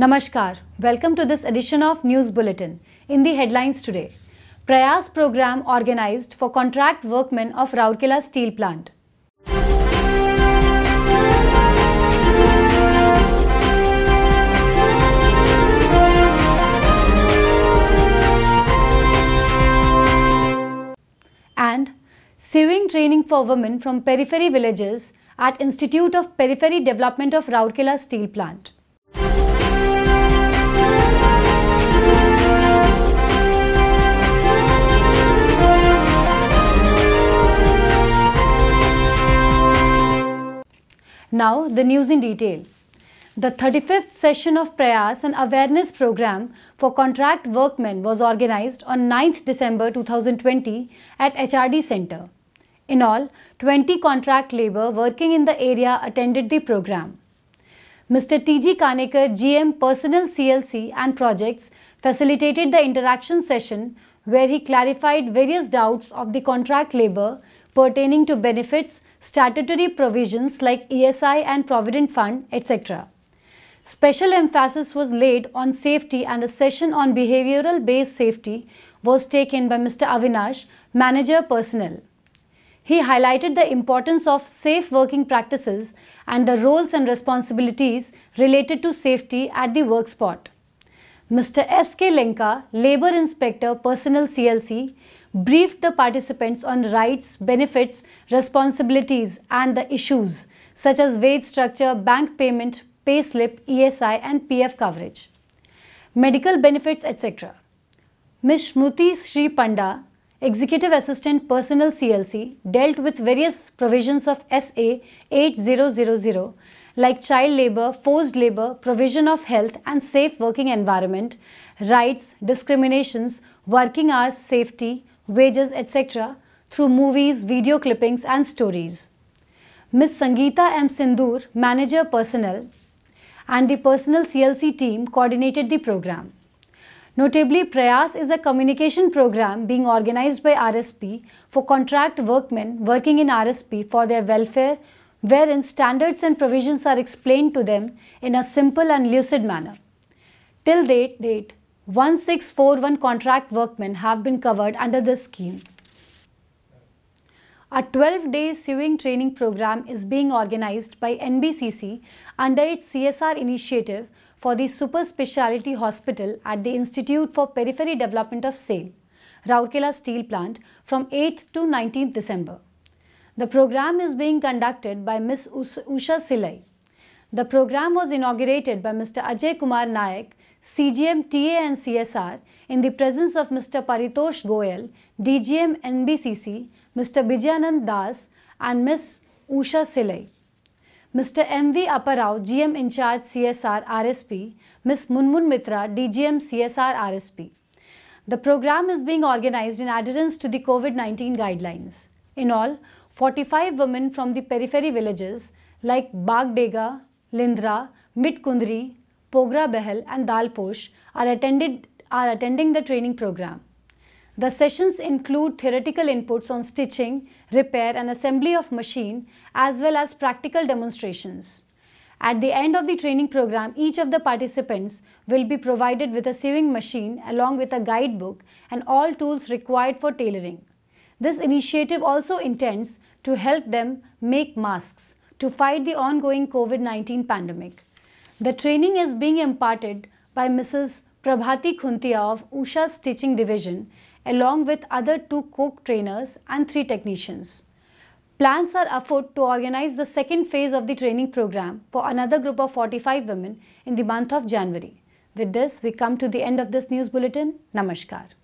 Namaskar. Welcome to this edition of News Bulletin. In the headlines today, Prayas program organized for contract workmen of Rourkela Steel Plant. And sewing training for women from periphery villages at Institute of Periphery Development of Rourkela Steel Plant. Now, the news in detail. The 35th session of Prayas and Awareness Program for Contract Workmen was organized on 9th December 2020 at HRD Center. In all, 20 contract labour working in the area attended the program. Mr. T.G. Kanekar, GM Personnel CLC and Projects, facilitated the interaction session where he clarified various doubts of the contract labour pertaining to benefits, statutory provisions like ESI and Provident Fund, etc. Special emphasis was laid on safety and a session on behavioral based safety was taken by Mr. Avinash, Manager Personnel. He highlighted the importance of safe working practices and the roles and responsibilities related to safety at the work spot. Mr. S. K. Lenka, Labour Inspector Personnel CLC, briefed the participants on rights, benefits, responsibilities and the issues such as wage structure, bank payment, pay slip, ESI and PF coverage, medical benefits etc. Ms. Smruti Sri Panda, Executive Assistant Personnel CLC dealt with various provisions of SA 8000 like child labour, forced labour, provision of health and safe working environment, rights, discriminations, working hours, safety, wages, etc. through movies, video clippings and stories. Ms. Sangeeta M. Sindur, Manager Personnel and the Personnel CLC team coordinated the program. Notably, Prayas is a communication program being organized by RSP for contract workmen working in RSP for their welfare wherein standards and provisions are explained to them in a simple and lucid manner. Till date 1641 contract workmen have been covered under this scheme. A 12-day sewing training program is being organized by NBCC under its CSR initiative for the Super Speciality Hospital at the Institute for Periphery Development of SAIL, Rourkela Steel Plant from 8th to 19th December. The program is being conducted by Ms. Usha Silai. The program was inaugurated by Mr. Ajay Kumar Nayak, CGM TA and CSR in the presence of Mr. Paritosh Goyal, DGM NBCC, Mr. Bijayanand Das and Ms. Usha Silai. Mr. M.V. Aparao, GM in charge CSR RSP, Ms. Munmun Mitra, DGM CSR RSP. The program is being organized in adherence to the COVID-19 guidelines. In all, 45 women from the periphery villages like Bagdega, Lindra, Mitkundri, Pogra Behel and Dalposh are, attended, are attending the training program. The sessions include theoretical inputs on stitching, repair and assembly of machine as well as practical demonstrations. At the end of the training program, each of the participants will be provided with a sewing machine along with a guidebook and all tools required for tailoring. This initiative also intends to help them make masks to fight the ongoing COVID-19 pandemic. The training is being imparted by Mrs. Prabhati Khuntia of Usha Stitching Division along with other two cook trainers and three technicians. Plans are afoot to organize the second phase of the training program for another group of 45 women in the month of January. With this, we come to the end of this news bulletin. Namaskar.